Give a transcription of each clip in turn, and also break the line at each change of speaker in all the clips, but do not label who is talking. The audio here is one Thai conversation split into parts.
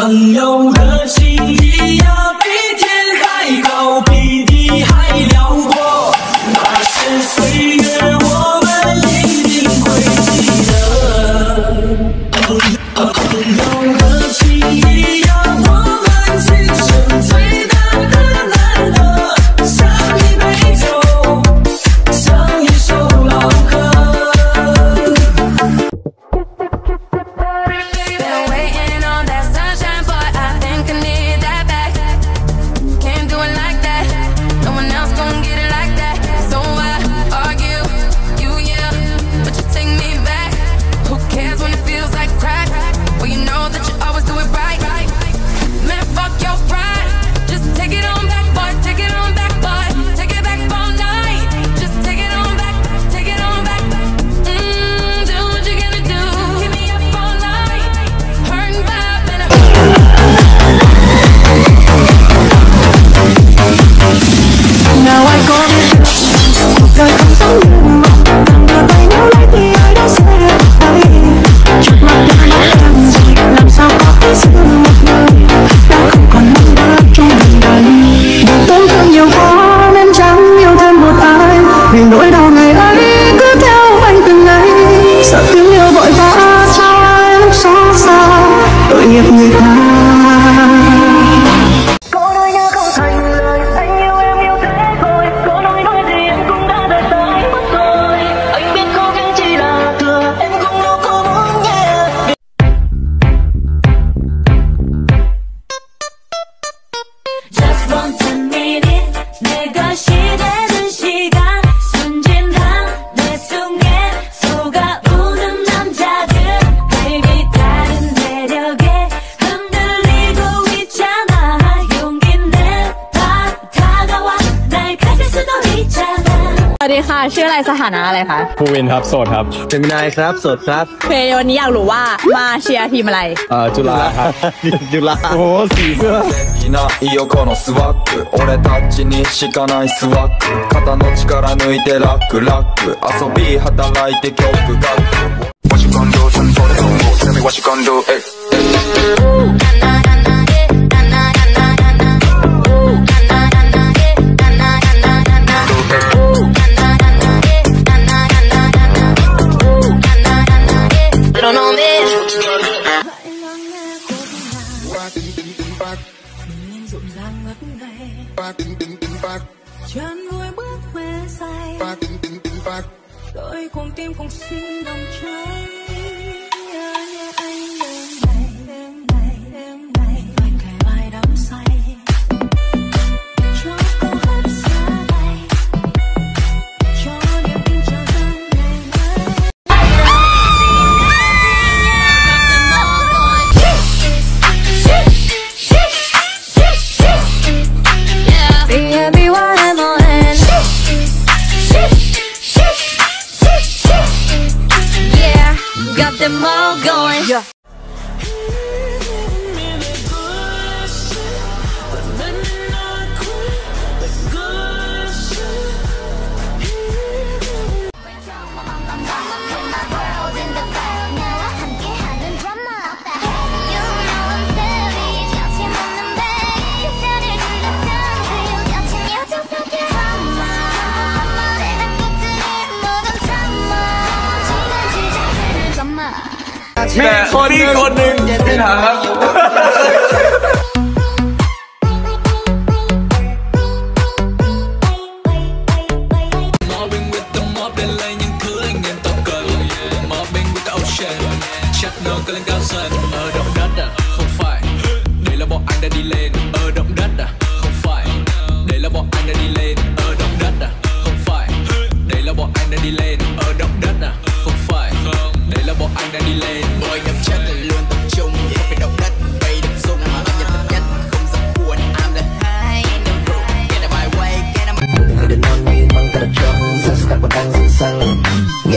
朋友的
心。
สถานะอะไรคะ
ภูวินครับโสดครับ
เจมินายครับสดครับ
เพยวันนี้อยากรู้ว่ามาเชียร์ทีมอะไร
เออจุฬาครับ
จุฬา
โอ้สีเสื้อ
いいよこのスワッ俺たちにしかないスワッ肩の力抜いてラックラック遊び働いて曲楽 What.
ba đừng đừng đừng ba đôi cuồng tim cùng xin đồng
trái them all going. Yeah.
Man, 20 con đường.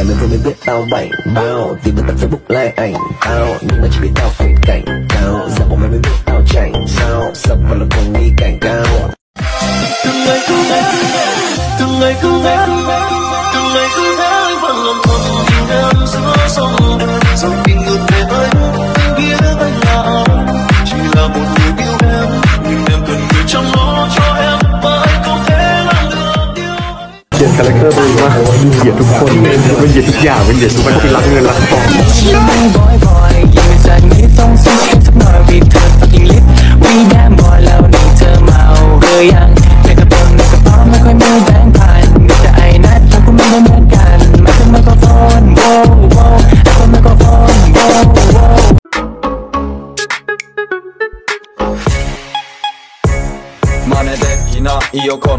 kẻ mới vừa mới biết tao bảnh bao. Tìm được tập facebook like ảnh tao. Nhưng mà chỉ biết tao phản cảnh tao giờ bọn mày mới biết tao chảnh sao. Sập vào là cùng đi cảnh cao. Từng ngày cứ thế từng ngày cứ thế từng ngày cứ thế vẫn làm thầm tình em giữa sông
ลี่ยน character ตัวเองว่ามันเหยียดทุกคนมันเหยียดทุกอย่างมันเหยียดทุกคนที่รักเงินรักทอง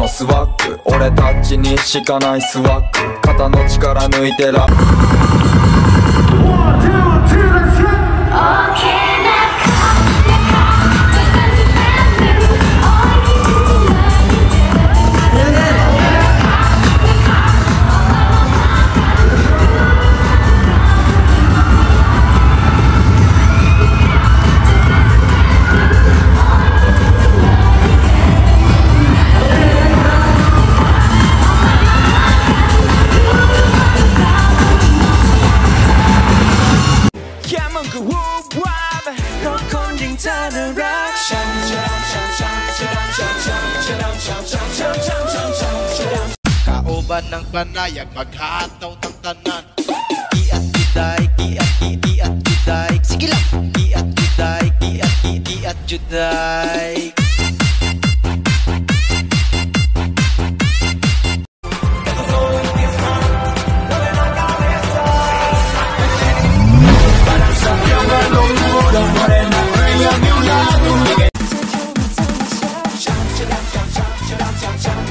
真似は俺たちにしかないスワッグ。肩の力抜いてラ
Kauban ng panayag, maghataw ng tanan. Kiat juday, kiat kiat juday Sige lang! Kiat juday, kiat kiat juday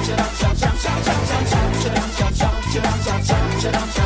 这两脚，这两
脚。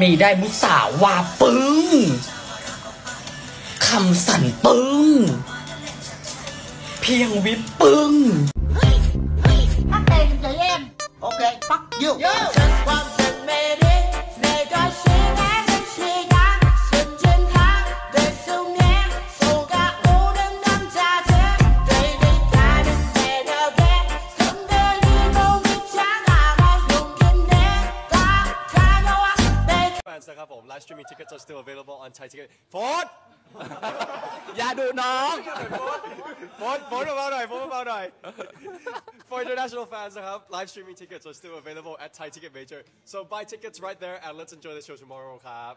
มีได้มุสาวาปึ้งคำสั่นปึ้ง เพียงวิปปึ้ง
Ok, fuck you
นะครับ still available on Thai Ticket โฟน
อย่าดูน้อง
โฟนโฟนเบาๆหน่อยโฟนเบาๆหน่อย For international fans นะครับ live streaming tickets are still available at Thai Ticket Major so buy tickets right there and let's enjoy the show tomorrow ครับ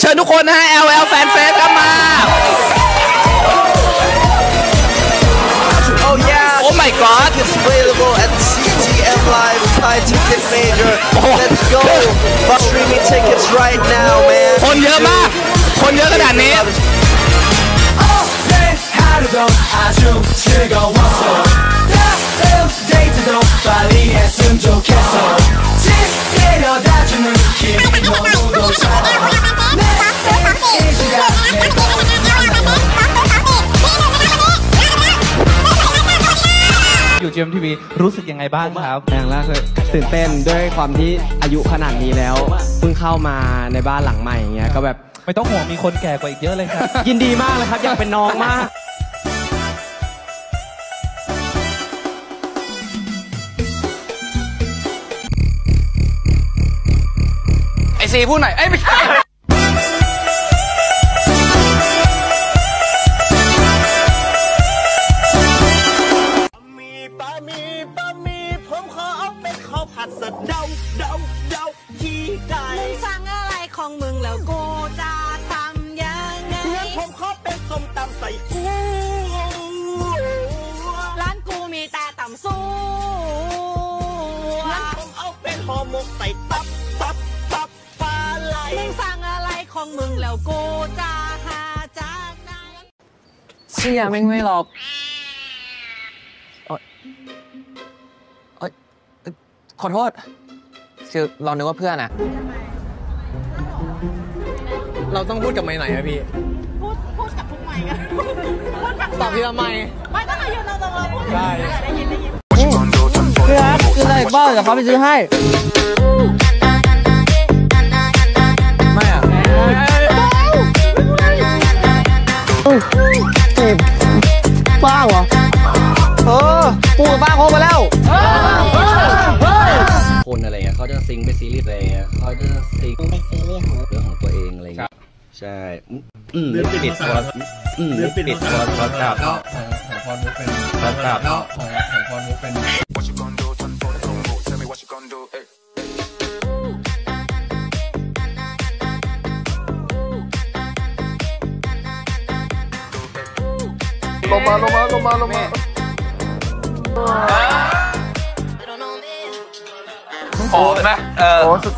เชิญทุกคนนะฮะ LL Fan Fest กันมา
Oh yeah
Oh my god
It's available at CTM Live Thai Ticket Major Let's go Buy streaming tickets right now man
คนเยอะมาก คนเยอะขนาดนี้
อยู่ GMTV รู้สึกยังไงบ้างครับ
แย่งแรกคือตื่นเต้นด้วยความที่อายุขนาดนี้แล้ว เพิ่งเข้ามาในบ้านหลังใหม่อย่างเงี้ยก็แบบ
ไม่ต้องห่วงมีคนแก่กว่าอีกเยอะเลยครับ
ยินดีมากเลยครับอยากเป็นน้องมาก
ไอซีพูดหน่อย เอ้ยไม่ใช่
เชี่
ยแม่งไม่หรอกเอ้ยเอ้ยขอโทษคือเรานึกว่าเพื่อนอะเราต้องพูดกับไม่ไหนอะพี่
พูดพูดกับทุกไมค์กันพูดกับ
ตอบพี่ละไม่
ไม่ต้องมายืนตรงๆเราพูด
ได้
ได้ยินได้ยิน
พี่ครับคืออะไรบ้างเดี๋ยวเขาไปซื้อให้ไม่อะ
บ้างเหรอ เออ ปูกับบ้างโคมาแล้ว
คนอะไรเงี้ยเขาจะซิงค์ไปซีรีส์อะไรเงี้ยเขาจะซิงค์ไปซีรีส์ของเรื่องของตัวเองอะไรเงี้ยใช่อืมอืมปิดโทรศัพท์อืมปิดโทรศัพท์ครับ
ของของพรมุกเป็น
โทรศัพท์
ของของพรมุกเป็น
ลงมาลงมาลงมาลงมา
หอมไหมเออ
โอ้สุด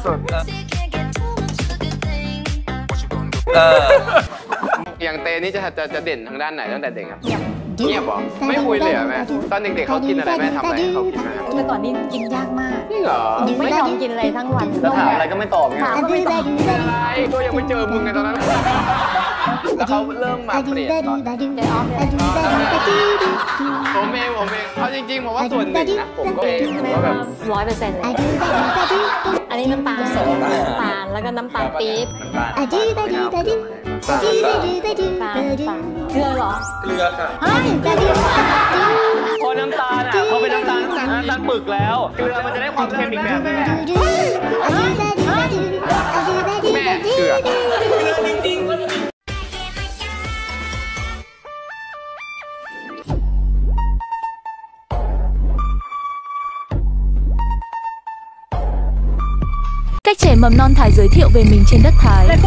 เออ
อย่างเตนี่จะจะจะเด่นทางด้านไหนตั้งแต่เด็กครับเงียบเหรอไม่คุยเลยเหรอแม่ตอนเด็กๆเขากินอะไรแม่ทำอะไรให้เขากินไหมครับ
เมื่อก่อนนี่กินยากมาก
จริงเหรอ
ไม่ยอมกินอะไรทั้งวัน
แล้วถามอะไรก็ไม่ตอบไง
ถามก็ไม่ตอบ
อะไรก็ยังไม่เจอมึงไงตอนนั้น แล้วเขาเริ่มมาเปลี่ยนตอน
ใจออฟเลย
ผมเองผมเองเอาจริงๆผมว่าส่วนหนึ่งนะผมก็เองผมว่าแบบ
ร้อยเปอร์เซ็นต์เลยอันนี้น้ำตาลสดน้ำตาลแล้วก็น้ำตาลปี๊บน้ำตาลเกลือเหรอ
เกลือค่ะ
เฮ้ย
พอน้ำตาลอะพอเป็นน้ำตาลน้ำตาลปึกแล้ว เกลือมันจะได้ความเค็มอีกแบบนึงแม่เกลือ
Các trẻ mầm non Thái giới thiệu về mình trên đất Thái.
Let's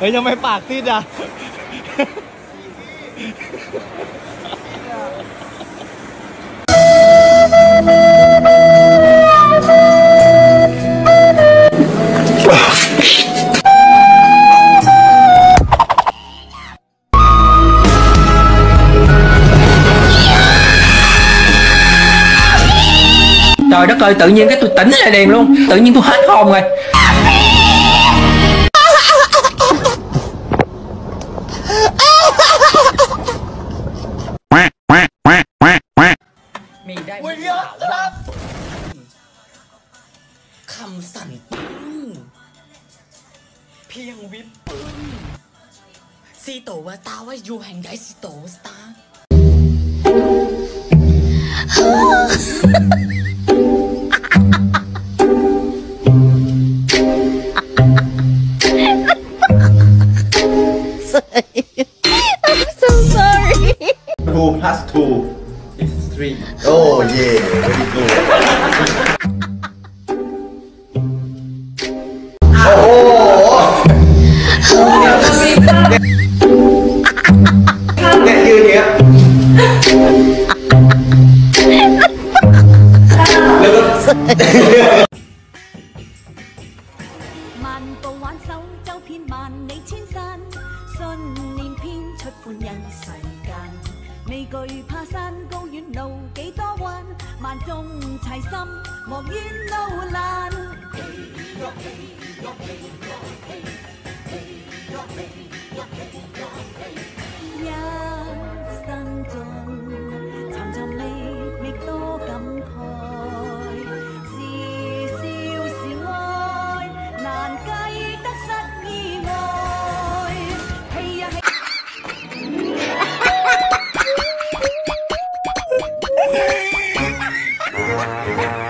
เฮ้ยทำ
ไม
ปากติดอ่ะ
trời đất ơi, tự nhiên cái tôi tỉnh lại liền luôn. Tự nhiên tôi hết hồn rồi.
ว่าตาว่าอยู่แห่งใดสิโตสตา
2 plus 2 is 3 oh yeah very good.
惧，怕山高远，路几多弯，万众齐心，莫怨路难。一生中。
Yeah.